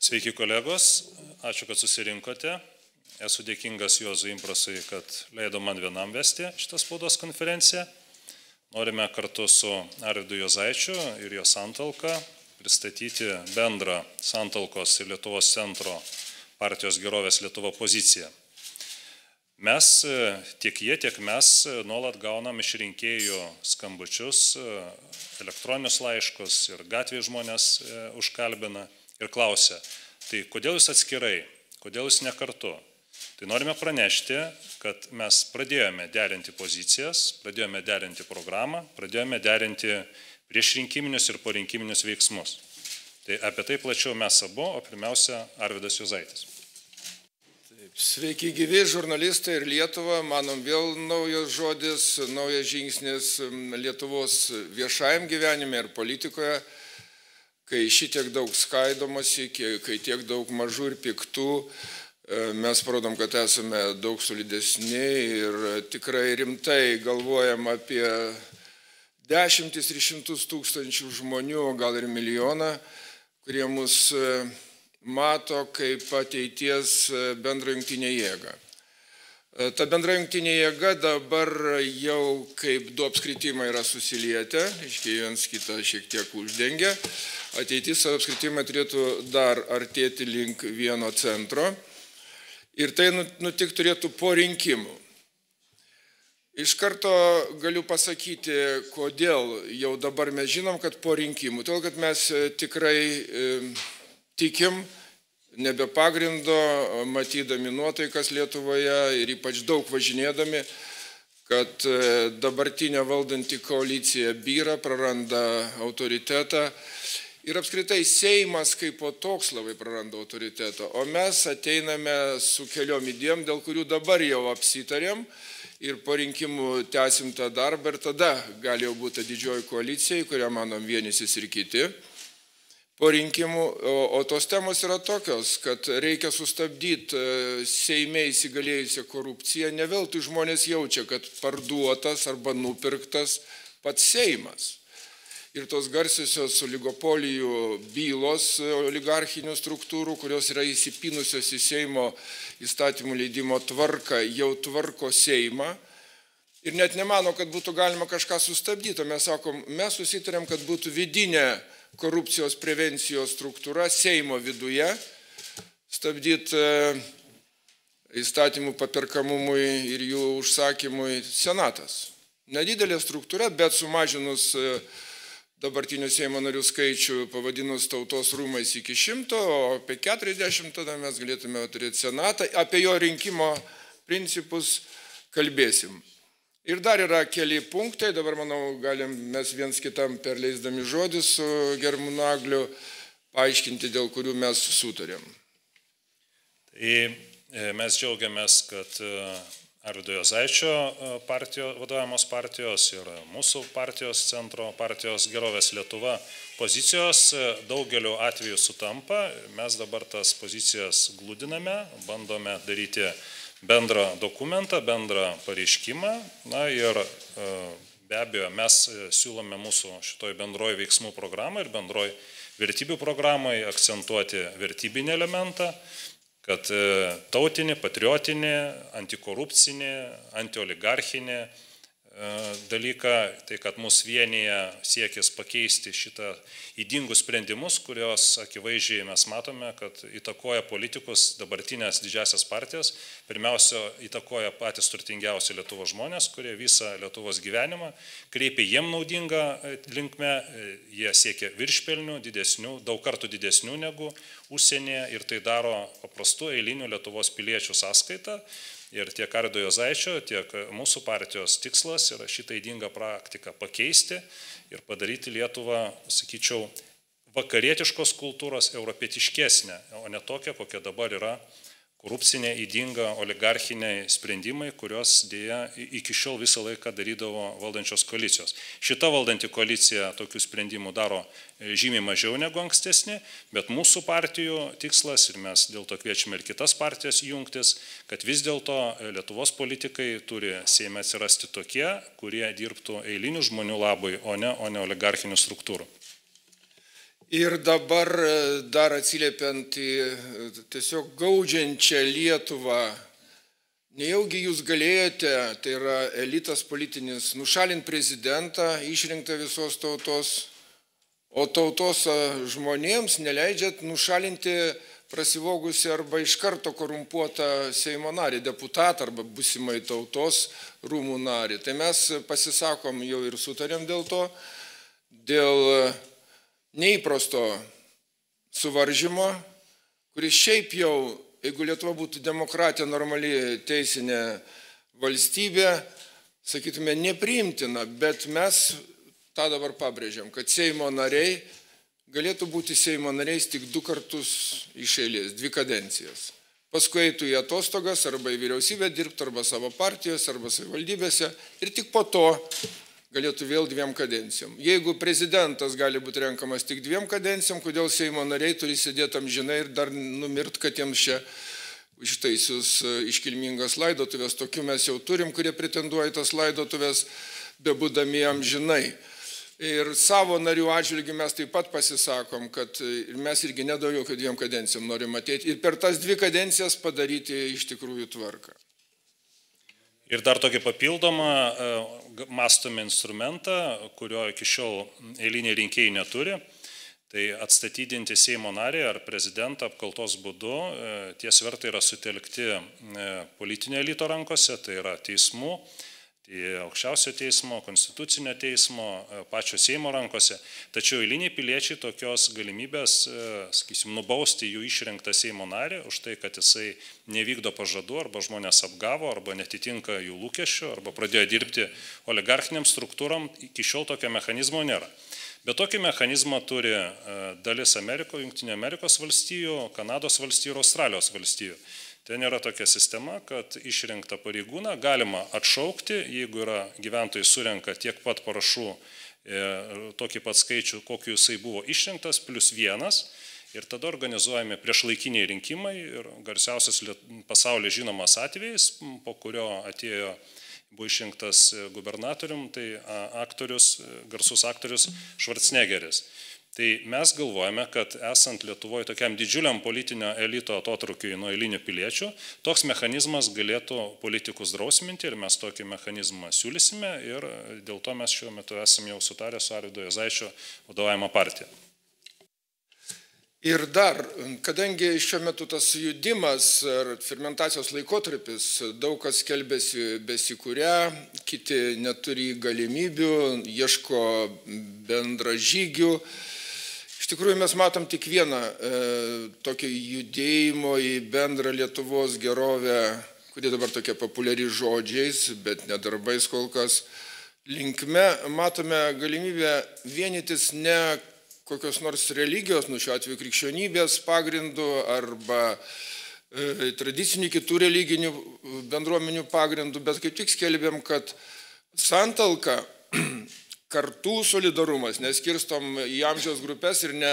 Sveiki kolegos, ačiū, kad susirinkote. Esu dėkingas Juozui Imprasui, kad leido man vienam vesti šitą spaudos konferenciją. Norime kartu su Arvidu Jozaičiu ir jo santalka pristatyti bendrą santalkos ir Lietuvos centro partijos gerovės Lietuvo poziciją. Mes, tiek jie, tiek mes nuolat gaunam iš rinkėjų skambučius, elektroninius laiškus ir gatvėje žmonės užkalbina ir klausia, tai kodėl jūs atskirai, kodėl jūs ne kartu? Tai norime pranešti, kad mes pradėjome derinti pozicijas, pradėjome derinti programą, pradėjome derinti priešrinkiminius ir porinkiminius veiksmus. Tai apie tai plačiau mes abu, o pirmiausia Arvidas Juzaitis. Taip, sveiki gyvi žurnalistai ir Lietuva, manom vėl naujas žodis, naujas žingsnis Lietuvos viešajam gyvenime ir politikoje kai šitiek daug skaidomasi, kai tiek daug mažų ir piktų, e, mes parodom, kad esame daug solidesni ir tikrai rimtai galvojam apie dešimtis ir šimtus tūkstančių žmonių, gal ir milijoną, kurie mus e, mato kaip ateities e, bendra jungtinė jėga. Ta bendra jungtinė jėga dabar jau kaip du apskritimai yra susilietę, iškiai viens kitą šiek tiek uždengia ateitis apskritimai turėtų dar artėti link vieno centro ir tai nu, nutik turėtų po rinkimų. Iš karto galiu pasakyti, kodėl jau dabar mes žinom, kad po rinkimų. Todėl, kad mes e, tikrai e, tikim, nebe pagrindo, matydami nuotaikas Lietuvoje ir ypač daug važinėdami, kad e, dabartinė valdanti koalicija byra, praranda autoritetą Ir apskritai Seimas kaip po toks labai praranda autoritetą. O mes ateiname su keliom idėjom, dėl kurių dabar jau apsitarėm ir po rinkimų tęsim tą darbą ir tada gali jau būti didžioji koalicija, į kurią manom vienysis ir kiti. Po rinkimų, o, o tos temos yra tokios, kad reikia sustabdyti e, Seime įsigalėjusią korupciją. Ne veltui žmonės jaučia, kad parduotas arba nupirktas pats Seimas ir tos garsiosios oligopolijų bylos oligarchinių struktūrų, kurios yra įsipinusios į Seimo įstatymų leidimo tvarką, jau tvarko Seimą. Ir net nemano, kad būtų galima kažką sustabdyti. Mes sakom, mes susitarėm, kad būtų vidinė korupcijos prevencijos struktūra Seimo viduje, stabdyti e, įstatymų paperkamumui ir jų užsakymui Senatas. Nedidelė struktūra, bet sumažinus uh, dabartinių Seimo narių skaičių pavadinus tautos rūmais iki šimto, o apie 40 tada mes galėtume turėti senatą. Apie jo rinkimo principus kalbėsim. Ir dar yra keli punktai, dabar manau galim mes viens kitam perleisdami žodį su Germūnu Nagliu paaiškinti, dėl kurių mes sutarėm. Tai e, mes džiaugiamės, kad e, Arvido Jozaičio e, partijo, vadovamos partijos ir mūsų partijos centro partijos gerovės Lietuva pozicijos e, daugeliu atveju sutampa. Mes dabar tas pozicijas glūdiname, bandome daryti bendrą dokumentą, bendrą pareiškimą. Na ir e, be abejo, mes siūlome mūsų šitoj bendroji veiksmų programai ir bendroji vertybių programai akcentuoti vertybinį elementą kad e, tautinė, patriotinė, antikorupcinė, antioligarchinė dalyką, tai kad mus vienyje siekis pakeisti šitą įdingus sprendimus, kurios akivaizdžiai mes matome, kad įtakoja politikus dabartinės didžiasias partijas. Pirmiausia, įtakoja patys turtingiausi Lietuvo žmonės, kurie visą Lietuvos gyvenimą kreipia jiem naudingą e, linkme, e, jie siekia viršpelnių, didesnių, daug kartų didesnių negu užsienyje ir tai daro paprastų eilinių Lietuvos piliečių sąskaitą. Ir tiek Ardo Jozaičio, tiek mūsų partijos tikslas yra šitą įdingą praktiką pakeisti ir padaryti Lietuvą, sakyčiau, vakarietiškos kultūros europietiškesnė, o ne tokia, kokia dabar yra korupcinė, įdinga, oligarchiniai sprendimai, kuriuos dėja iki šiol visą laiką darydavo valdančios koalicijos. Šita valdanti koalicija tokių sprendimų daro e, žymiai mažiau negu ankstesni, bet mūsų partijų tikslas ir mes dėl to kviečiame ir kitas partijas jungtis, kad vis dėlto e, Lietuvos politikai turi Seime atsirasti tokie, kurie dirbtų eilinių žmonių labai, o ne, o ne oligarchinių struktūrų. Ir dabar e, dar atsiliepiant į tiesiog gaudžiančią Lietuvą, nejaugi jūs galėjote, tai yra elitas politinis, nušalinti prezidentą, išrinktą visos tautos, o tautos žmonėms neleidžiat nušalinti prasivogusi arba iš karto korumpuotą Seimo narį, deputatą arba busimai tautos rūmų narį. Tai mes pasisakom jau ir sutarėm dėl to, dėl neįprasto suvaržymo, kuris šiaip jau, jeigu Lietuva būtų demokratija, normali teisinė valstybė, sakytume, nepriimtina, bet mes tą dabar pabrėžiam, kad Seimo nariai galėtų būti Seimo nariais tik du kartus iš eilės, dvi kadencijas. Paskui eitų į atostogas arba į vyriausybę dirbti, arba savo partijos, arba savivaldybėse ir tik po to galėtų vėl dviem kadencijom. Jeigu prezidentas gali būti renkamas tik dviem kadencijom, kodėl Seimo nariai turi sėdėti amžinai ir dar numirt, kad jiems čia ištaisius e, iškilmingas laidotuvės, tokių mes jau turim, kurie pretenduoja tas laidotuvės, bebūdami amžinai. Ir savo narių atžvilgių mes taip pat pasisakom, kad mes irgi nedaugiau kaip dviem kadencijom norim ateiti ir per tas dvi kadencijas padaryti iš tikrųjų tvarką. Ir dar tokį papildomą e, mastome instrumentą, kurio iki šiol eiliniai rinkėjai neturi. Tai atstatydinti Seimo narį ar prezidentą apkaltos būdu, e, tie svertai yra sutelkti e, politinio elito rankose, tai yra teismų aukščiausio teismo, konstitucinio teismo, e, pačio Seimo rankose. Tačiau eiliniai piliečiai tokios galimybės, e, sakysim, nubausti jų išrinktą Seimo narį už tai, kad jisai nevykdo pažadų arba žmonės apgavo arba netitinka jų lūkesčių arba pradėjo dirbti oligarchiniam struktūram, iki šiol tokio mechanizmo nėra. Bet tokį mechanizmą turi e, dalis Ameriko, Junktinio Amerikos valstijų, Kanados valstijų ir Australijos valstijų. Ten yra tokia sistema, kad išrinktą pareigūną galima atšaukti, jeigu yra gyventojai surenka tiek pat parašų, e, tokį pat skaičių, kokiu jisai buvo išrinktas, plus vienas. Ir tada organizuojami priešlaikiniai rinkimai ir garsiausias pasaulyje žinomas atvejis, po kurio atėjo, buvo išrinktas gubernatorium, tai aktorius, garsus aktorius Schwarzeneggeris. Tai mes galvojame, kad esant Lietuvoje tokiam didžiuliam politinio elito atotrukiui nuo eilinių piliečių, toks mechanizmas galėtų politikus drausminti ir mes tokį mechanizmą siūlysime ir dėl to mes šiuo metu esame jau sutarę su Arvido Jezaičio vadovavimo partija. Ir dar, kadangi šiuo metu tas judimas ar fermentacijos laikotarpis, daug kas kelbėsi besikūrę, kiti neturi galimybių, ieško bendražygių, tikrųjų mes matom tik vieną e, tokį judėjimo į bendrą Lietuvos gerovę, kuri dabar tokia populiari žodžiais, bet nedarbais kol kas. Linkme matome galimybę vienytis ne kokios nors religijos, nu šiuo atveju krikščionybės pagrindų arba e, tradicinių kitų religinių bendruomenių pagrindų, bet kaip tik skelbėm, kad santalka kartų solidarumas, neskirstom į amžiaus grupės ir ne,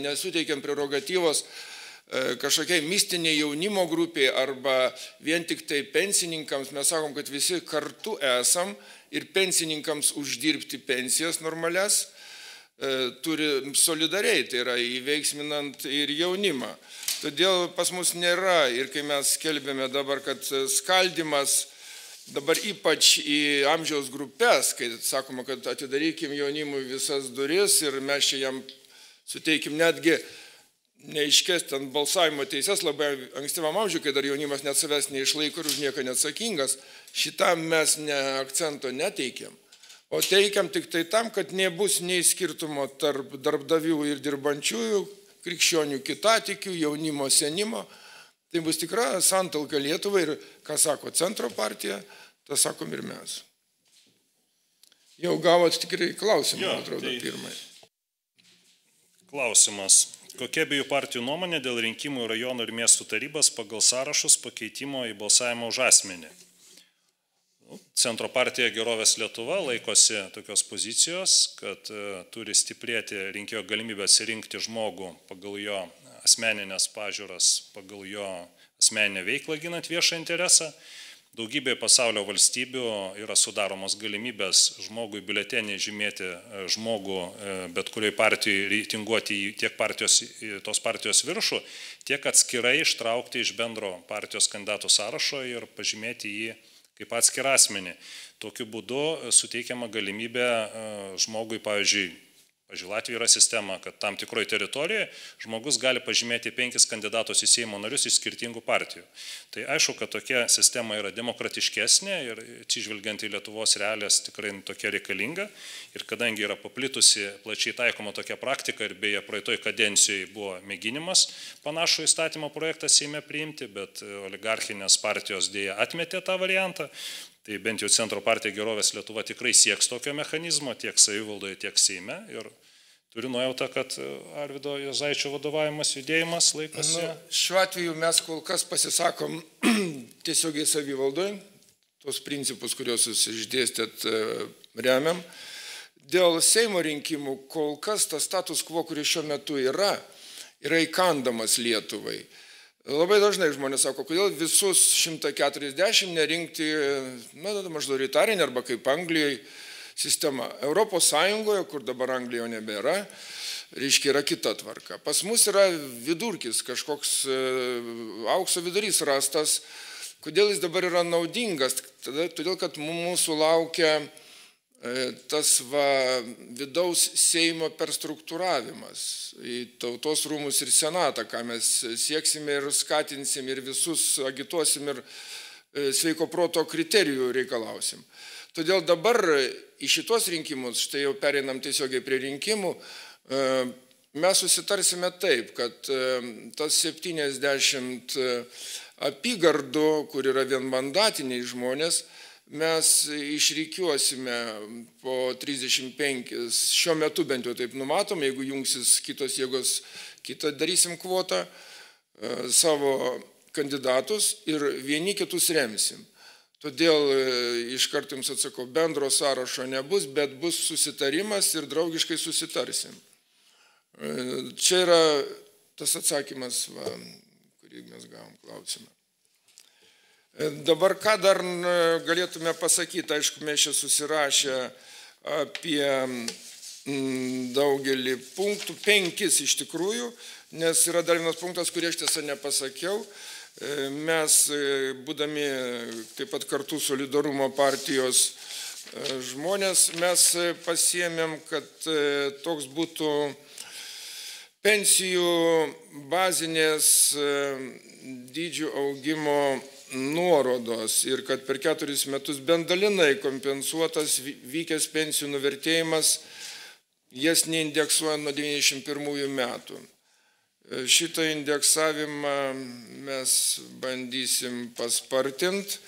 nesuteikiam prerogatyvos e, kažkokiai mistiniai jaunimo grupiai arba vien tik tai pensininkams, mes sakom, kad visi kartu esam ir pensininkams uždirbti pensijas normales e, turi solidariai, tai yra įveiksminant ir jaunimą. Todėl pas mus nėra ir kai mes kelbėme dabar, kad skaldimas dabar ypač į amžiaus grupės, kai sakoma, kad atidarykim jaunimui visas duris ir mes čia jam suteikim netgi neiškės ten balsavimo teises labai ankstyvam amžiui, kai dar jaunimas net savęs neišlaiko ir už nieką neatsakingas, šitam mes ne akcento neteikiam. O teikiam tik tai tam, kad nebus nei skirtumo tarp darbdavių ir dirbančiųjų, krikščionių kitatikių, jaunimo senimo. Tai bus tikra santalka Lietuvai ir, ką sako centro partija, tą sakom ir mes. Jau gavot tikrai klausimą, jo, atrodo, tai pirmai. Klausimas. Kokia abiejų partijų nuomonė dėl rinkimų į rajonų ir miestų tarybas pagal sąrašus pakeitimo į balsavimą už asmenį? Nu, centro partija Gerovės Lietuva laikosi tokios pozicijos, kad e, turi stiprėti rinkėjo galimybę atsirinkti žmogų pagal jo asmeninės pažiūras, pagal jo asmeninę veiklą ginant viešą interesą Daugybė pasaulio valstybių yra sudaromos galimybės žmogui biuletenį žymėti e, žmogų e, bet kurioje partijoje reitinguoti tiek partijos, tos partijos viršų, tiek atskirai ištraukti iš bendro partijos kandidatų sąrašo ir pažymėti jį kaip atskirą asmenį. Tokiu būdu suteikiama galimybė žmogui, pavyzdžiui, Pavyzdžiui, Latvijoje yra sistema, kad tam tikroje teritorijoje žmogus gali pažymėti penkis kandidatus į Seimo narius iš skirtingų partijų. Tai aišku, kad tokia sistema yra demokratiškesnė ir atsižvelgiant į Lietuvos realės tikrai tokia reikalinga. Ir kadangi yra paplitusi plačiai taikoma tokia praktika ir beje praeitoj kadencijoje buvo mėginimas panašų įstatymo projektą Seime priimti, bet oligarchinės partijos dėja atmetė tą variantą, Tai bent jau Centro partija Gerovės Lietuva tikrai sieks tokio mechanizmo tiek savivaldoje, tiek Seime. Ir turiu nuojautą, kad e, Arvido Jozaičio vadovavimas judėjimas laikosi. Nu, šiuo atveju mes kol kas pasisakom tiesiogiai savivaldoje, tos principus, kuriuos jūs išdėstėt, e, remiam. Dėl Seimo rinkimų kol kas tas status quo, kuris šiuo metu yra, yra įkandamas Lietuvai. Labai dažnai žmonės sako, kodėl visus 140 nerinkti, na, maždaug Itarinė arba kaip Anglijoje sistema. Europos Sąjungoje, kur dabar Anglijoje nebėra, reiškia yra kita tvarka. Pas mus yra vidurkis, kažkoks e, aukso vidurys rastas. Kodėl jis dabar yra naudingas? Tada, todėl, kad mūsų laukia tas va, vidaus Seimo perstruktūravimas į tautos rūmus ir senatą, ką mes sieksime ir skatinsim ir visus agituosim ir e, sveiko proto kriterijų reikalausim. Todėl dabar į šitos rinkimus, štai jau pereinam tiesiogiai prie rinkimų, e, mes susitarsime taip, kad tas 70 apygardų, kur yra vienmandatiniai žmonės, mes išrikiuosime po 35, šiuo metu bent jau taip numatom, jeigu jungsis kitos jėgos, kitą darysim kvotą, e, savo kandidatus ir vieni kitus remsim. Todėl e, iš karto jums atsakau, bendro sąrašo nebus, bet bus susitarimas ir draugiškai susitarsim. E, čia yra tas atsakymas, va, kurį mes gavom klausimą. Dabar ką dar galėtume pasakyti, aišku, mes čia susirašę apie daugelį punktų, penkis iš tikrųjų, nes yra dar vienas punktas, kurį aš tiesą nepasakiau. E, mes, e, būdami taip pat kartu solidarumo partijos e, žmonės, mes pasiemėm, kad toks būtų pensijų bazinės dydžių augimo nuorodos ir kad per keturis metus bent dalinai kompensuotas vykęs pensijų nuvertėjimas, jas neindeksuojant nuo 91 metų. E, šitą indeksavimą mes bandysim paspartinti.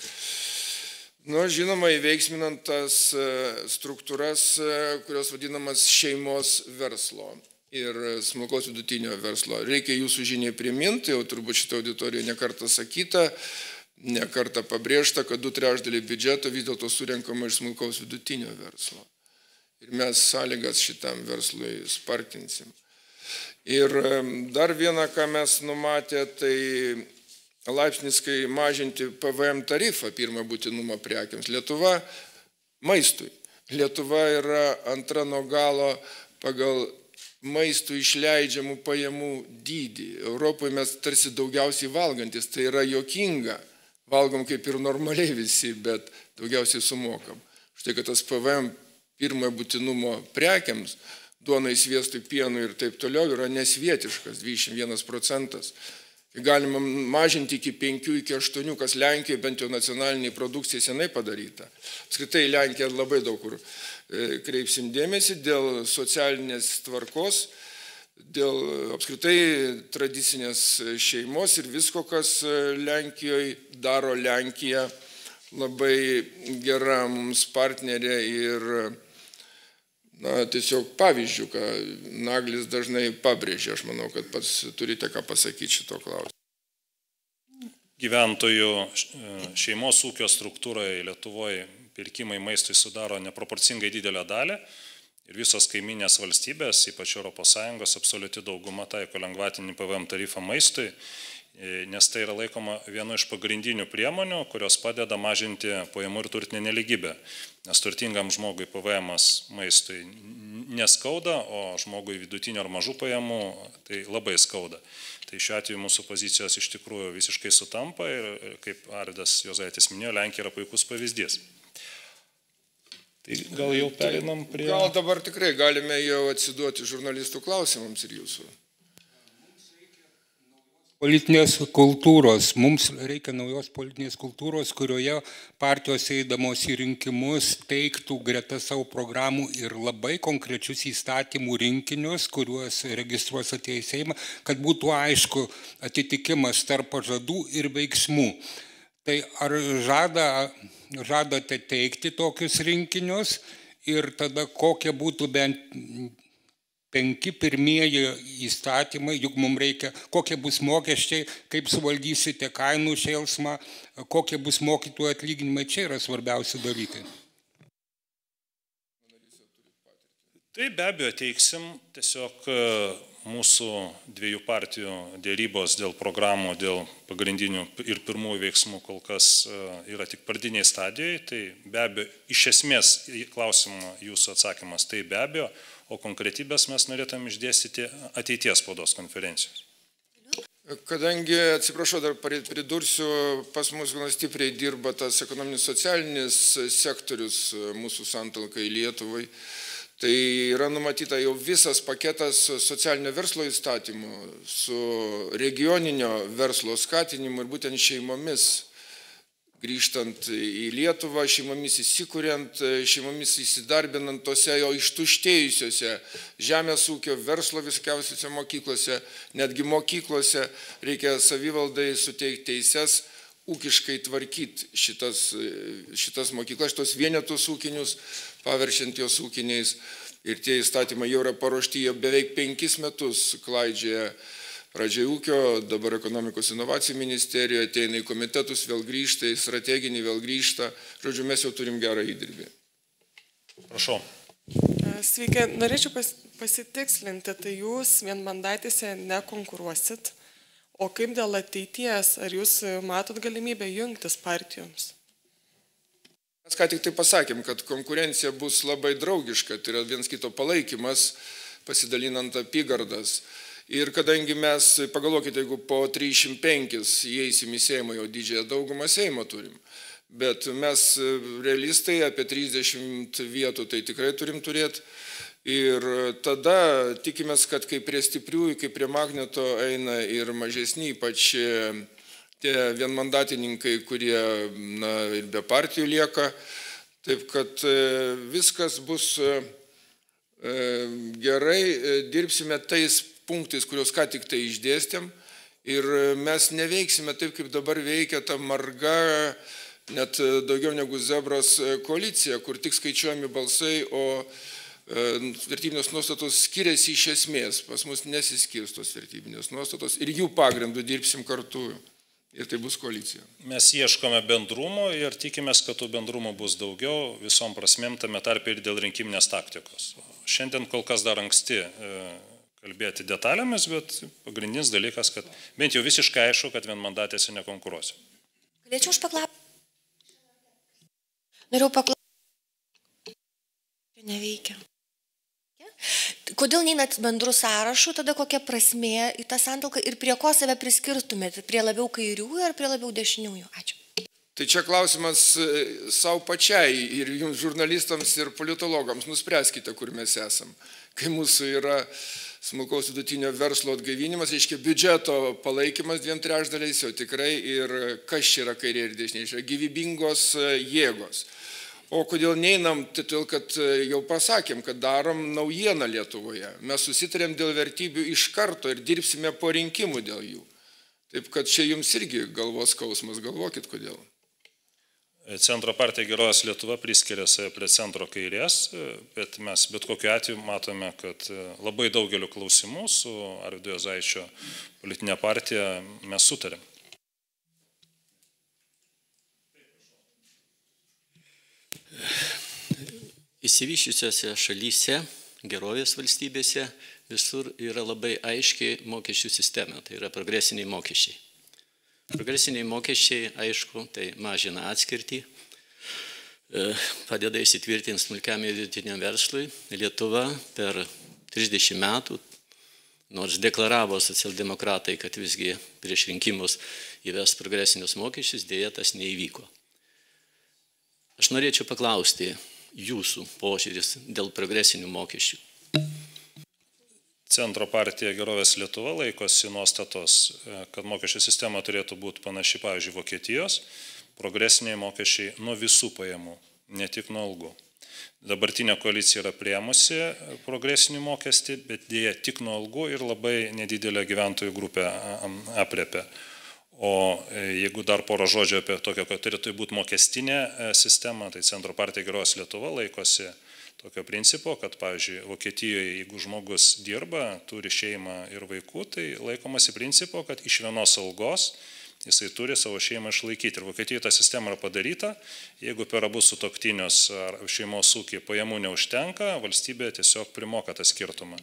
Nu, žinoma, įveiksminant tas e, struktūras, e, kurios vadinamas šeimos verslo ir smulkos vidutinio verslo. Reikia jūsų žiniai priminti, jau turbūt šitą auditoriją nekartą sakyta, nekarta pabrėžta, kad du trešdėliai biudžeto vis dėlto surenkama iš smulkaus vidutinio verslo. Ir mes sąlygas šitam verslui spartinsim. Ir dar viena, ką mes numatė, tai laipsniskai mažinti PVM tarifą pirmą būtinumą prekiams. Lietuva maistui. Lietuva yra antra nuo galo pagal maistų išleidžiamų pajamų dydį. Europoje mes tarsi daugiausiai valgantis, tai yra jokinga valgom kaip ir normaliai visi, bet daugiausiai sumokam. Štai kad tas PVM pirmojo būtinumo prekiams, duonai, sviestui, pienui ir taip toliau yra nesvietiškas, 21 procentas. Galima mažinti iki 5, iki 8, kas Lenkijoje bent jau nacionaliniai produkcijai senai padaryta. Apskritai Lenkija labai daug kur e, kreipsim dėmesį dėl socialinės tvarkos dėl apskritai tradicinės šeimos ir visko, kas Lenkijoje daro Lenkiją labai gera mums partnerė ir na, tiesiog pavyzdžių, ką Naglis dažnai pabrėžia. Aš manau, kad pats turite ką pasakyti šito klausimu. Gyventojų šeimos ūkio struktūroje Lietuvoje pirkimai maistui sudaro neproporcingai didelę dalį ir visos kaiminės valstybės, ypač ES, absoliuti dauguma taiko lengvatinį PVM tarifą maistui. nes tai yra laikoma vienu iš pagrindinių priemonių, kurios padeda mažinti pajamų ir turtinę neligybę. Nes turtingam žmogui PVM maistui neskauda, o žmogui vidutinio ar mažų pajamų tai labai skauda. Tai šiuo atveju mūsų pozicijos iš tikrųjų visiškai sutampa ir kaip Ardas Jozaitis minėjo, Lenkija yra puikus pavyzdys. Tai gal jau perinam prie... Gal dabar tikrai galime jau atsiduoti žurnalistų klausimams ir jūsų. Politinės kultūros. Mums reikia naujos politinės kultūros, kurioje partijos eidamos į rinkimus teiktų greta savo programų ir labai konkrečius įstatymų rinkinius, kuriuos registruos atėjai Seimą, kad būtų aišku atitikimas tarp pažadų ir veiksmų. Tai ar žada žadate teikti tokius rinkinius ir tada kokie būtų bent penki pirmieji įstatymai, juk mums reikia, kokie bus mokesčiai, kaip suvaldysite kainų šėlsmą, kokie bus mokytojų atlyginimai, čia yra svarbiausi dalykai. Tai be abejo teiksim, tiesiog mūsų dviejų partijų dėrybos dėl programų, dėl pagrindinių ir pirmųjų veiksmų kol kas e, yra tik pradiniai stadijoje, tai be abejo, iš esmės klausimą jūsų atsakymas tai be abejo, o konkretybės mes norėtum išdėstyti ateities spaudos konferencijos. Kadangi, atsiprašau, dar pridursiu, pas mus gana stipriai dirba tas ekonominis socialinis sektorius mūsų santalkai Lietuvai. Tai yra numatyta jau visas paketas socialinio verslo įstatymų su regioninio verslo skatinimu ir būtent šeimomis. Grįžtant į Lietuvą, šeimomis įsikuriant, šeimomis įsidarbinant tose jo ištuštėjusiose žemės ūkio verslo viskiausiose mokyklose, netgi mokyklose reikia savivaldai suteikti teises ūkiškai tvarkyti šitas, šitas mokyklas, šitos vienetus ūkinius, paveršiant juos ūkiniais. Ir tie įstatymai jau yra paruošti, jie beveik penkis metus klaidžioje pradžiai ūkio, dabar ekonomikos inovacijų ministerijoje, ateina į komitetus, vėl grįžta, į strateginį vėl grįžta. Žodžiu, mes jau turim gerą įdirbį. Prašau. Sveiki, norėčiau pas, pasitikslinti, tai jūs vienmandatėse nekonkuruosit, o kaip dėl ateities, ar jūs matot galimybę jungtis partijoms? Mes ką tik tai pasakėm, kad konkurencija bus labai draugiška, tai yra viens kito palaikymas, pasidalinant apygardas. Ir kadangi mes, pagalvokite, jeigu po 305 įeisim į Seimą, jau didžiąją daugumą Seimo turim, bet mes realistai apie 30 vietų tai tikrai turim turėti. Ir tada tikimės, kad kaip prie stipriųjų, kaip prie magneto eina ir mažesni, ypač tie vienmandatininkai, kurie na, ir be partijų lieka. Taip kad e, viskas bus e, e, gerai, dirbsime tais punktais, kuriuos ką tik tai išdėstėm. Ir mes neveiksime taip, kaip dabar veikia ta marga, net daugiau negu Zebros koalicija, kur tik skaičiuojami balsai, o vertybinės nuostatos skiriasi iš esmės. Pas mus nesiskirstos vertybinės nuostatos ir jų pagrindų dirbsim kartu ir tai bus koalicija. Mes ieškome bendrumo ir tikimės, kad tų bendrumų bus daugiau visom prasmėm tame tarp ir dėl rinkiminės taktikos. Šiandien kol kas dar anksti e, kalbėti detalėmis, bet pagrindinis dalykas, kad bent jau visiškai aišku, kad vienmandatėse nekonkuruosiu. Galėčiau aš paklausti? Noriu paklausti. Neveikia. Kodėl neinat bendrų sąrašų, tada kokia prasmė į tą santalką ir prie ko save priskirtumėte? Prie labiau kairiųjų ar prie labiau dešiniųjų? Ačiū. Tai čia klausimas e, savo pačiai ir jums žurnalistams ir politologams. Nuspręskite, kur mes esam. Kai mūsų yra smulkaus vidutinio verslo atgaivinimas, reiškia biudžeto palaikymas dviem trešdaliais, jau tikrai ir kas čia yra kairė ir dešinė, čia gyvybingos e, jėgos. O kodėl neinam, tai todėl, kad e, jau pasakėm, kad darom naujieną Lietuvoje. Mes susitarėm dėl vertybių iš karto ir dirbsime po rinkimų dėl jų. Taip kad čia jums irgi galvos skausmas, galvokit kodėl. Centro partija Gerovės Lietuva priskiria save prie centro kairės, bet mes bet kokiu atveju matome, kad e, labai daugeliu klausimų su Arvido Zaičio politinė partija mes sutarėm. Įsivyščiusiose šalyse, gerovės valstybėse, visur yra labai aiškiai mokesčių sistema, tai yra progresiniai mokesčiai. Progresiniai mokesčiai, aišku, tai mažina atskirtį, e, padeda įsitvirtinti smulkiam ir vidutiniam verslui. Lietuva per 30 metų, nors deklaravo socialdemokratai, kad visgi prieš rinkimus įves progresinius mokesčius, dėja tas neįvyko. Aš norėčiau paklausti jūsų požiūris dėl progresinių mokesčių. Centro partija Gerovės Lietuva laikosi nuostatos, e, kad mokesčių sistema turėtų būti panaši, pavyzdžiui, Vokietijos, progresiniai mokesčiai nuo visų pajamų, ne tik nuo algų. Dabartinė koalicija yra priemusi progresinį mokestį, bet dėja tik nuo algų ir labai nedidelę gyventojų grupę apriepia. O e, jeigu dar porą žodžių apie tokią, kad turėtų būti mokestinė e, sistema, tai Centro partija Geros Lietuva laikosi tokio principo, kad, pavyzdžiui, Vokietijoje, jeigu žmogus dirba, turi šeimą ir vaikų, tai laikomasi principo, kad iš vienos algos jisai turi savo šeimą išlaikyti. Ir Vokietijoje ta sistema yra padaryta, jeigu per abu sutoktinius ar šeimos ūkį pajamų neužtenka, valstybė tiesiog primoka tą skirtumą.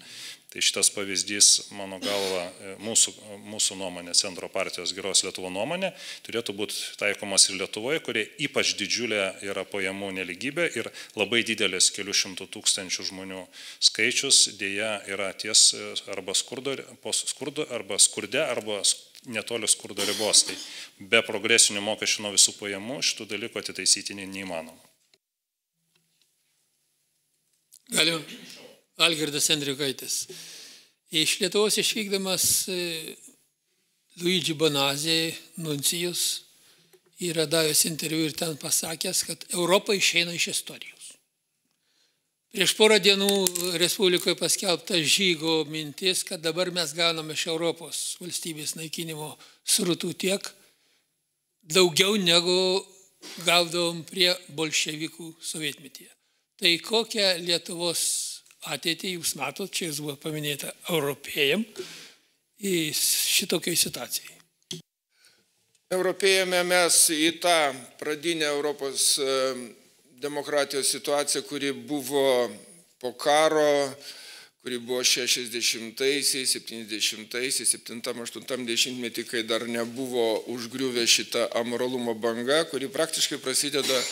Tai šitas pavyzdys, mano galva, mūsų, mūsų nuomonė, Centro partijos geros Lietuvo nuomonė, turėtų būti taikomas ir Lietuvoje, kurie ypač didžiulė yra pajamų neligybė ir labai didelis kelių šimtų tūkstančių žmonių skaičius dėja yra ties arba skurdo, skurdo arba skurde, arba netoli skurdo ribos. Tai be progresinių mokesčių nuo visų pajamų šitų dalykų atitaisyti neįmanoma. Galiu. Algirdas Andriukaitis. Iš Lietuvos išvykdamas e, Luigi Bonazė, nuncijus, yra davęs interviu ir ten pasakęs, kad Europa išeina iš istorijos. Prieš porą dienų Respublikoje paskelbta žygo mintis, kad dabar mes gauname iš Europos valstybės naikinimo srutų tiek daugiau negu gaudavom prie bolševikų sovietmetyje. Tai kokią Lietuvos ateitį jūs matot, čia jūs buvo paminėta europėjam, šitokiai situacijai? Europėjame mes į tą pradinę Europos demokratijos situacija, kuri buvo po karo, kuri buvo 60-aisiais, 70-aisiais, 7-80 metį, kai dar nebuvo užgriuvę šitą amoralumo banga, kuri praktiškai prasideda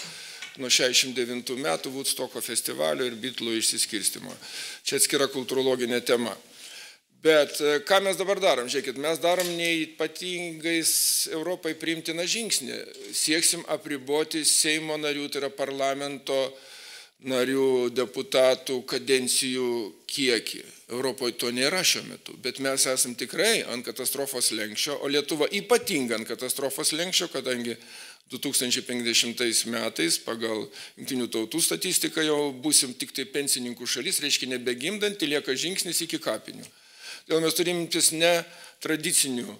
nuo 69 metų Woodstoko festivalio ir bitlų išsiskirstimo. Čia atskira kultūrologinė tema. Bet e, ką mes dabar darom? Žiūrėkit, mes darom neipatingais Europai priimtiną žingsnį. Sieksim apriboti Seimo narių, tai yra parlamento narių, deputatų kadencijų kiekį. Europoje to nėra šiuo metu, bet mes esam tikrai ant katastrofos lenkščio, o Lietuva ypatinga ant katastrofos lenkščio, kadangi 2050 metais pagal Junktinių tautų statistiką jau busim tik tai pensininkų šalis, reiškia nebegimdanti, lieka žingsnis iki kapinių. Todėl mes turim imtis ne tradicinių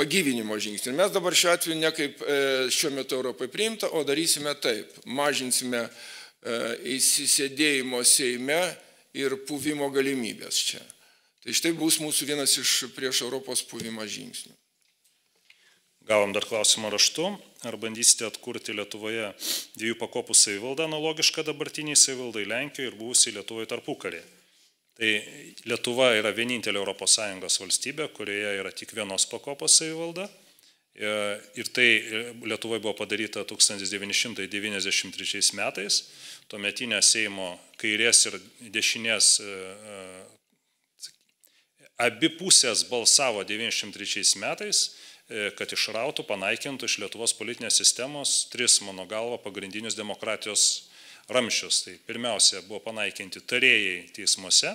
pagyvinimo žingsnių. Mes dabar šiuo atveju ne kaip e, šiuo metu Europai priimta, o darysime taip. Mažinsime e, įsisėdėjimo Seime ir puvimo galimybės čia. Tai štai bus mūsų vienas iš prieš Europos puvimą žingsnių. Gavom dar klausimą raštu. Ar bandysite atkurti Lietuvoje dviejų pakopų savivaldą analogišką dabartiniai savivaldai Lenkijoje ir buvusiai Lietuvoje tarpukarėje? Tai Lietuva yra vienintelė ES valstybė, kurioje yra tik vienos pakopos savivalda. E, ir tai Lietuvoje buvo padaryta 1993 metais. Tuometinė Seimo kairės ir dešinės e, e, abi pusės balsavo 93 metais, kad išrautų, panaikintų iš Lietuvos politinės sistemos tris, mano galva, pagrindinius demokratijos ramščius. Tai pirmiausia buvo panaikinti tarėjai teismuose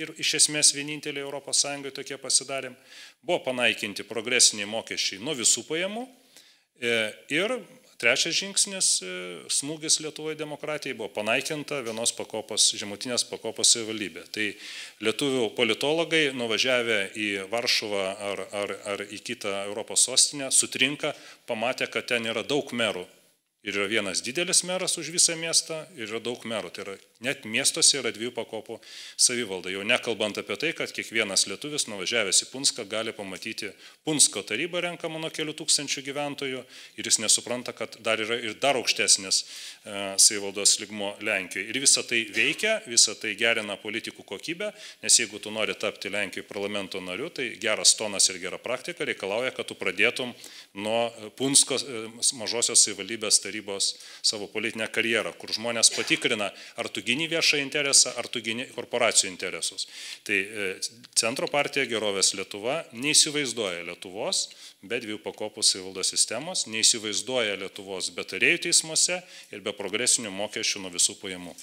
ir iš esmės vieninteliai ES tokie pasidarėm. Buvo panaikinti progresiniai mokesčiai nuo visų pajamų. E, ir trečias žingsnis e, - smūgis Lietuvoje demokratijai buvo panaikinta vienos pakopos, žemutinės pakopos savivaldybė. Tai lietuvių politologai nuvažiavę į Varšuvą ar, ar, ar į kitą Europos sostinę sutrinka, pamatė, kad ten yra daug merų Ir yra vienas didelis meras už visą miestą ir yra daug merų. Tai yra Net miestuose yra dviejų pakopų savivalda. Jau nekalbant apie tai, kad kiekvienas lietuvis nuvažiavęs į Punską gali pamatyti Punsko tarybą renkamą nuo kelių tūkstančių gyventojų ir jis nesupranta, kad dar yra ir dar aukštesnis e, savivaldos ligmo Lenkijoje. Ir visa tai veikia, visa tai gerina politikų kokybę, nes jeigu tu nori tapti Lenkijoje parlamento nariu, tai geras tonas ir gera praktika reikalauja, kad tu pradėtum nuo Punsko e, mažosios savivaldybės tarybos savo politinę karjerą, kur žmonės patikrina, ar tu gini viešą interesą, ar tu gini korporacijų interesus. Tai e, Centro partija Gerovės Lietuva neįsivaizduoja Lietuvos be dviejų pakopų savivaldos sistemos, neįsivaizduoja Lietuvos be tarėjų teismuose ir be progresinių mokesčių nuo visų pajamų.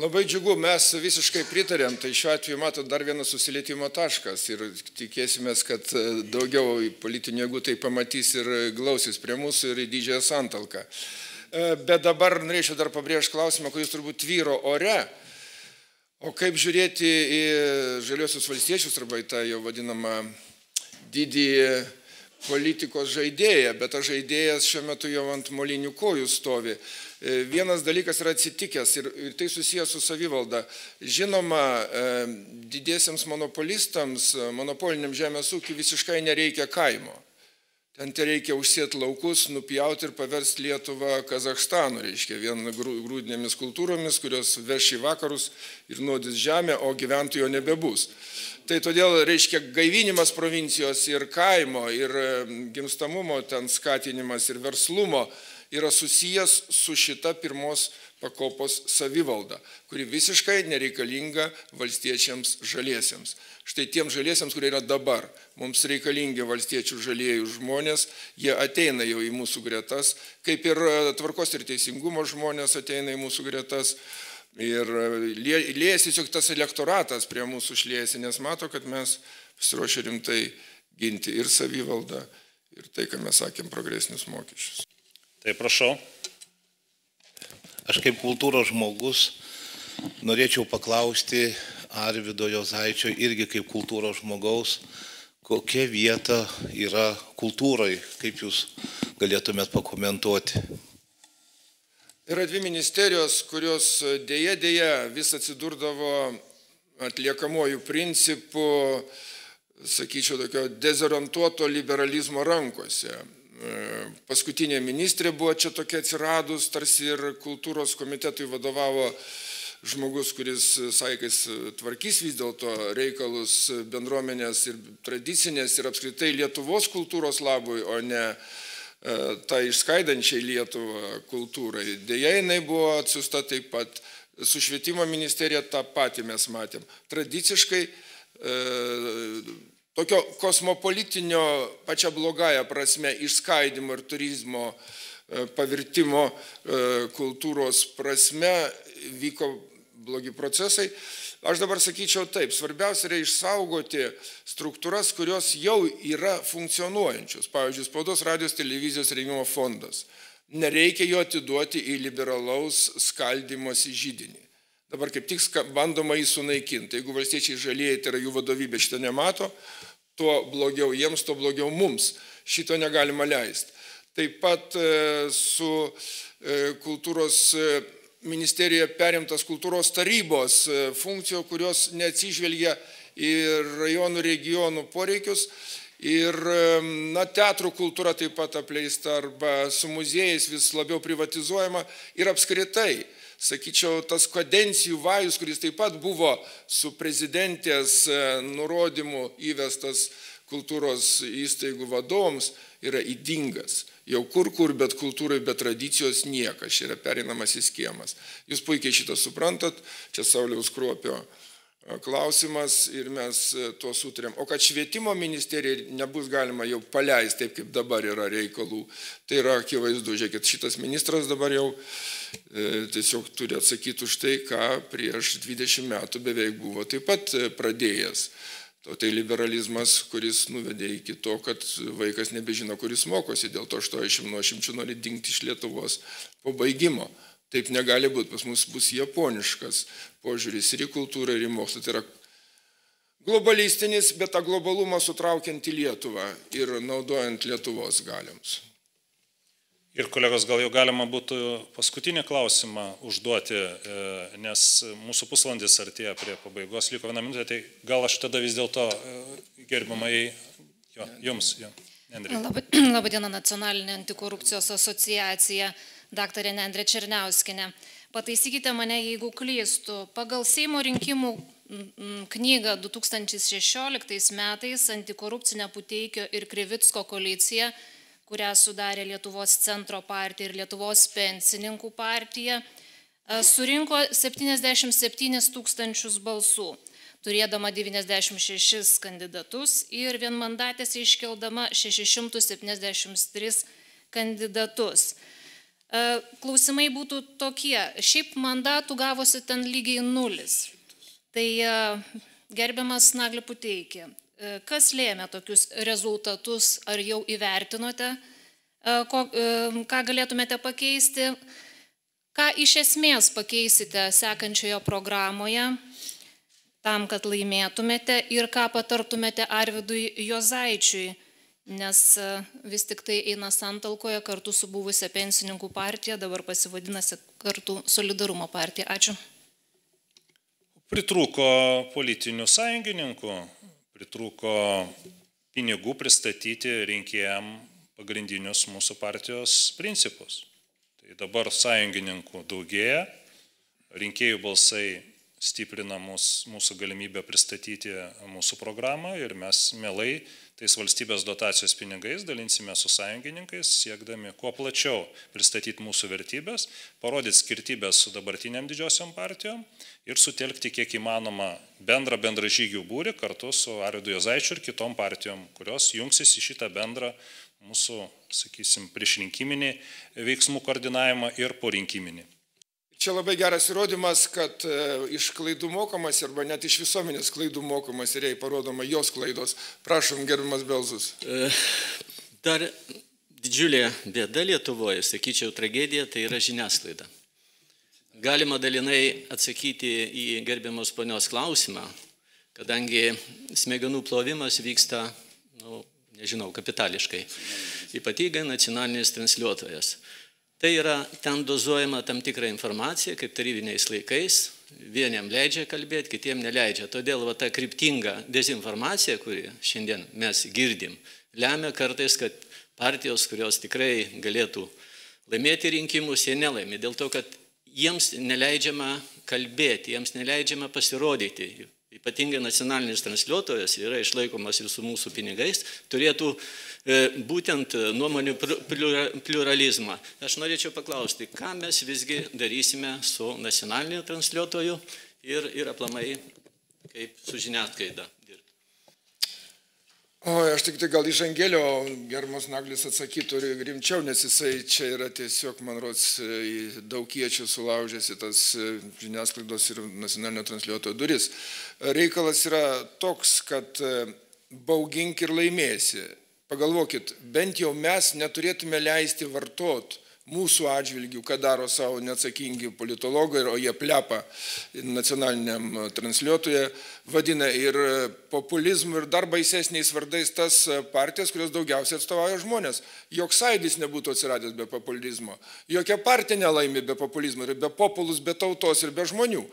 Labai džiugu, mes visiškai pritarėm, tai šiuo atveju matot dar vienas susilietimo taškas ir tikėsimės, kad e, daugiau politinių jėgų tai pamatys ir glausis prie mūsų ir į didžiąją santalką. E, bet dabar norėčiau dar pabrėžti klausimą, kuris turbūt vyro ore. O kaip žiūrėti į žaliosius valstiečius arba į tą jau vadinamą didįjį politikos žaidėją, bet tas žaidėjas šiuo metu jau ant molinių kojų stovi. E, vienas dalykas yra atsitikęs ir, ir tai susijęs su savivalda. Žinoma, e, didiesiems monopolistams, monopoliniam žemės ūkiui visiškai nereikia kaimo. Ten reikia užsėti laukus, nupjauti ir paversti Lietuvą Kazakstanu, reiškia, vien grūdinėmis kultūromis, kurios veš į vakarus ir nuodys žemę, o gyventojų nebebus. Tai todėl, reiškia, gaivinimas provincijos ir kaimo, ir gimstamumo ten skatinimas, ir verslumo yra susijęs su šita pirmos pakopos savivalda, kuri visiškai nereikalinga valstiečiams žaliesiems. Štai tiem žaliesiems, kurie yra dabar, mums reikalingi valstiečių žalieji žmonės, jie ateina jau į mūsų gretas, kaip ir e, tvarkos ir teisingumo žmonės ateina į mūsų gretas. Ir e, liejasi tiesiog tas elektoratas prie mūsų šliejasi, nes mato, kad mes pasiruošę rimtai ginti ir savivaldą, ir tai, ką mes sakėm, progresinius mokesčius. Tai prašau. Aš kaip kultūros žmogus norėčiau paklausti Arvido Jozaičio irgi kaip kultūros žmogaus, kokia vieta yra kultūrai, kaip jūs galėtumėt pakomentuoti. Yra dvi ministerijos, kurios dėje dėje vis atsidurdavo atliekamojų principų, sakyčiau, tokio dezorientuoto liberalizmo rankose. Paskutinė ministrė buvo čia tokia atsiradus, tarsi ir kultūros komitetui vadovavo žmogus, kuris saikais tvarkys vis dėlto reikalus bendruomenės ir tradicinės ir apskritai Lietuvos kultūros labui, o ne e, tai išskaidančiai Lietuvą kultūrai. Deja, jinai buvo atsiusta taip pat. Su švietimo ministerija tą patį mes matėm. Tradiciškai e, tokio kosmopolitinio pačia blogąją prasme išskaidimo ir turizmo e, pavirtimo e, kultūros prasme vyko blogi procesai. Aš dabar sakyčiau taip, svarbiausia yra išsaugoti struktūras, kurios jau yra funkcionuojančios. Pavyzdžiui, spaudos radijos televizijos rėmimo fondas. Nereikia jo atiduoti į liberalaus skaldimosi žydinį. Dabar kaip tik bandoma jį sunaikinti. Jeigu valstiečiai žalieji, tai yra jų vadovybė šitą nemato, tuo blogiau jiems, tuo blogiau mums. Šito negalima leisti. Taip pat e, su e, kultūros e, ministerijoje perimtas kultūros tarybos funkcijų, kurios neatsižvelgia į rajonų regionų poreikius. Ir na, teatrų kultūra taip pat apleista arba su muziejais vis labiau privatizuojama ir apskritai sakyčiau, tas kadencijų vajus, kuris taip pat buvo su prezidentės e, nurodymu įvestas kultūros įstaigų vadovams, yra įdingas. Jau kur kur, bet kultūrai, bet tradicijos niekas, čia yra perinamasis skiemas. Jūs puikiai šitą suprantat, čia Sauliaus Kruopio e, klausimas ir mes e, tuo sutarėm. O kad švietimo ministerija nebus galima jau paleisti taip, kaip dabar yra reikalų, tai yra akivaizdu. Žiūrėkit, šitas ministras dabar jau E, tiesiog turi atsakyti už tai, ką prieš 20 metų beveik buvo taip pat e, pradėjęs. O tai liberalizmas, kuris nuvedė iki to, kad vaikas nebežino, kuris mokosi, dėl to 80 nuošimčių nori dingti iš Lietuvos po baigimo. Taip negali būti, pas mus bus japoniškas požiūris ir į kultūrą, ir į mokslą. Tai yra globalistinis, bet tą globalumą sutraukiant į Lietuvą ir naudojant Lietuvos galiams. Ir kolegos, gal jau galima būtų paskutinį klausimą užduoti, e, nes mūsų pusvalandis artėja prie pabaigos, liko vieną minutę, tai gal aš tada vis dėlto e, gerbamai, jo, jums, jo. Labadiena, nacionalinė antikorupcijos asociacija, daktarė Nendrė Černiauskinė. Pataisykite mane, jeigu klystu. Pagal Seimo rinkimų knygą 2016 metais antikorupcinė Puteikio ir Krivitsko koalicija kurią sudarė Lietuvos centro partija ir Lietuvos pensininkų partija, e, surinko 77 tūkstančius balsų, turėdama 96 kandidatus ir vienmandatėse iškeldama 673 kandidatus. E, klausimai būtų tokie, šiaip mandatų gavosi ten lygiai nulis. Tai e, gerbiamas Nagliputeikė, E, kas lėmė tokius rezultatus, ar jau įvertinote, ką galėtumėte pakeisti, ką iš esmės pakeisite sekančioje programoje tam, kad laimėtumėte? Ir ką patartumėte Arvidui Jozaičiui, nes vis tik tai eina santalkoje kartu su buvusia pensininkų partija, dabar pasivadinasi kartu solidarumo partija. Ačiū. Pritrūko politinių sąjungininkų, pritruko pinigų pristatyti rinkėjam pagrindinius mūsų partijos principus. Tai dabar sąjungininkų daugėja, rinkėjų balsai stiprina mūsų, mūsų galimybę pristatyti mūsų programą ir mes mielai tais valstybės dotacijos pinigais dalinsime su sąjungininkais, siekdami kuo plačiau pristatyti mūsų vertybės, parodyti skirtybės su dabartiniam didžiosiam partijom ir sutelkti kiek įmanoma bendrą bendrą žygių būrį kartu su Aridu Jozaičiu ir kitom partijom, kurios jungsis į šitą bendrą mūsų, sakysim, priešrinkiminį veiksmų koordinavimą ir porinkiminį. Čia labai geras įrodymas, kad e, iš klaidų mokomas arba net iš visuomenės klaidų mokomas ir jai parodoma jos klaidos. Prašom, gerbimas Belzus. E, dar didžiulė bėda Lietuvoje, sakyčiau, tragedija, tai yra žiniasklaida. Galima dalinai atsakyti į gerbiamos ponios klausimą, kadangi smegenų plovimas vyksta, nu, nežinau, kapitališkai. Ypatingai nacionalinis transliuotojas. Tai yra ten dozuojama tam tikra informacija, kaip tarybiniais laikais, vieniem leidžia kalbėti, kitiem neleidžia. Todėl va, ta kryptinga dezinformacija, kuri šiandien mes girdim, lemia kartais, kad partijos, kurios tikrai galėtų laimėti rinkimus, jie nelaimi. Dėl to, kad jiems neleidžiama kalbėti, jiems neleidžiama pasirodyti ypatingai nacionalinis transliuotojas yra išlaikomas ir su mūsų pinigais, turėtų e, būtent nuomonių pluralizmą. Aš norėčiau paklausti, ką mes visgi darysime su nacionaliniu transliuotoju ir, ir aplamai kaip su žiniasklaida. O aš tik tai gal iš Angelio germas Naglis atsakytų rimčiau, nes jisai čia yra tiesiog, man rods, daug kiečių sulaužęs į tas e, žiniasklaidos ir nacionalinio transliuotojo duris. Reikalas yra toks, kad e, baugink ir laimėsi. Pagalvokit, bent jau mes neturėtume leisti vartot mūsų atžvilgių, ką daro savo neatsakingi politologai, o jie plepa nacionaliniam transliuotoje, vadina ir populizmu, ir dar baisesniais vardais tas partijas, kurios daugiausiai atstovauja žmonės. Joks sąjūdis nebūtų atsiradęs be populizmo, jokia partija nelaimi be populizmo, ir be populus, be tautos, ir be žmonių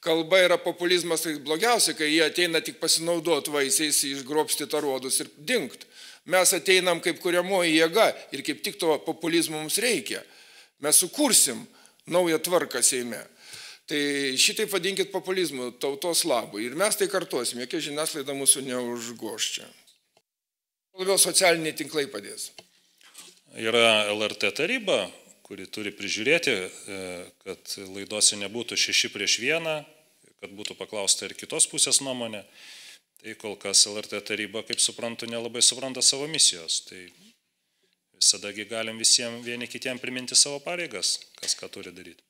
kalba yra populizmas, tai blogiausia, kai jie ateina tik pasinaudoti vaisiais, išgrobsti taruodus ir dinkt. Mes ateinam kaip kuriamoji jėga ir kaip tik to populizmo mums reikia. Mes sukursim naują tvarką Seime. Tai šitaip vadinkit populizmu tautos labui. Ir mes tai kartuosim, jokia žiniasklaida mūsų neužgoščia. Labiau socialiniai tinklai padės. Yra LRT taryba, kuri turi prižiūrėti, e, kad laidose nebūtų šeši prieš vieną, kad būtų paklausta ir kitos pusės nuomonė. Tai kol kas LRT taryba, kaip suprantu, nelabai supranta savo misijos. Tai visadagi galim visiems vieni kitiem priminti savo pareigas, kas ką turi daryti.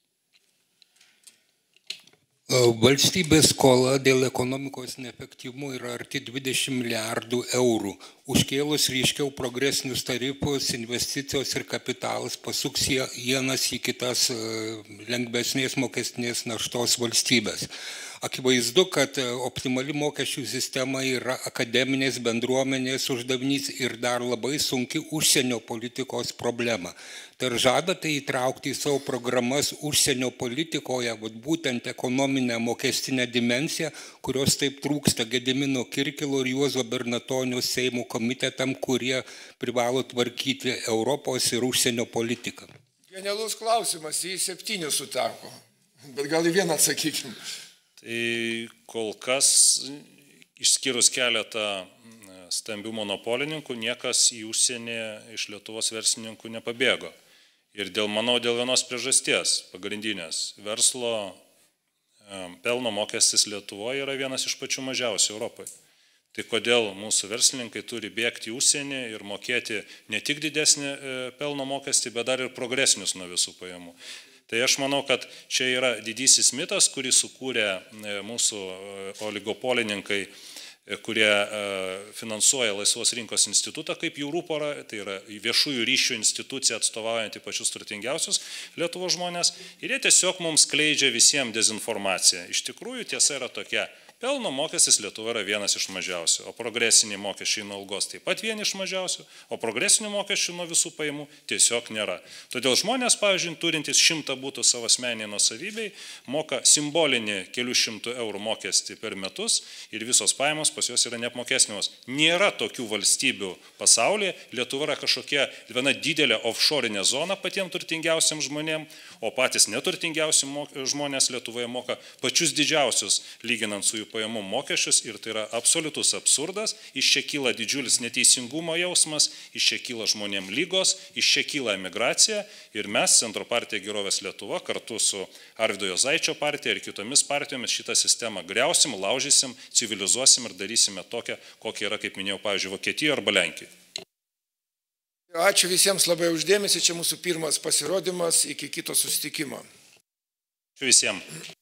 Valstybės skola dėl ekonomikos neefektyvumo yra arti 20 milijardų eurų. Užkėlus ryškiau progresinius tarifus, investicijos ir kapitalas pasuks vienas į kitas lengvesnės mokestinės naštos valstybės. Akivaizdu, kad e, optimali mokesčių sistema yra akademinės bendruomenės uždavinys ir dar labai sunki užsienio politikos problema. Tai ar žadate įtraukti į savo programas užsienio politikoje, būtent ekonominę mokestinę dimensiją, kurios taip trūksta Gedimino Kirkilo ir Juozo Bernatonio Seimo komitetam, kurie privalo tvarkyti Europos ir užsienio politiką? Genialus klausimas, į septynius sutako, bet gal į vieną atsakykim. Tai kol kas, išskyrus keletą stambių monopolininkų, niekas į užsienį iš Lietuvos verslininkų nepabėgo. Ir dėl, manau, dėl vienos priežasties, pagrindinės, verslo pelno mokestis Lietuvoje yra vienas iš pačių mažiausių Europoje. Tai kodėl mūsų verslininkai turi bėgti į užsienį ir mokėti ne tik didesnį e, pelno mokestį, bet dar ir progresinius nuo visų pajamų. Tai aš manau, kad čia yra didysis mitas, kurį sukūrė e, mūsų e, oligopolininkai, e, kurie finansuoja Laisvos rinkos institutą kaip jų rūporą, tai yra viešųjų ryšių institucija atstovaujantį pačius turtingiausius Lietuvos žmonės. Ir jie tiesiog mums kleidžia visiems dezinformaciją. Iš tikrųjų tiesa yra tokia, Pelno mokestis Lietuva yra vienas iš mažiausių, o progresiniai mokesčiai nuo algos taip pat vieni iš mažiausių, o progresinių mokesčių nuo visų pajamų tiesiog nėra. Todėl žmonės, pavyzdžiui, turintys šimtą būtų savo asmeniai nusavybei, moka simbolinį kelių šimtų eurų mokestį per metus ir visos pajamos pas juos yra neapmokestinamos. Nėra tokių valstybių pasaulyje, Lietuva yra kažkokia viena didelė offshore'inė zona patiems turtingiausiam žmonėm, o patys neturtingiausi žmonės Lietuvoje moka pačius didžiausius lyginant su jų pajamų mokesčius ir tai yra absoliutus absurdas, iš čia kyla didžiulis neteisingumo jausmas, iš čia kyla žmonėm lygos, iš čia kyla emigracija ir mes, Centro partija Gerovės Lietuva, kartu su Arvido Jozaičio partija ir kitomis partijomis šitą sistemą greusim, laužysim, civilizuosim ir darysime tokią, kokia yra, kaip minėjau, pavyzdžiui, Vokietijoje arba Lenkijoje. Ačiū visiems labai uždėmesi, čia mūsų pirmas pasirodymas, iki kito susitikimo. Ačiū visiems.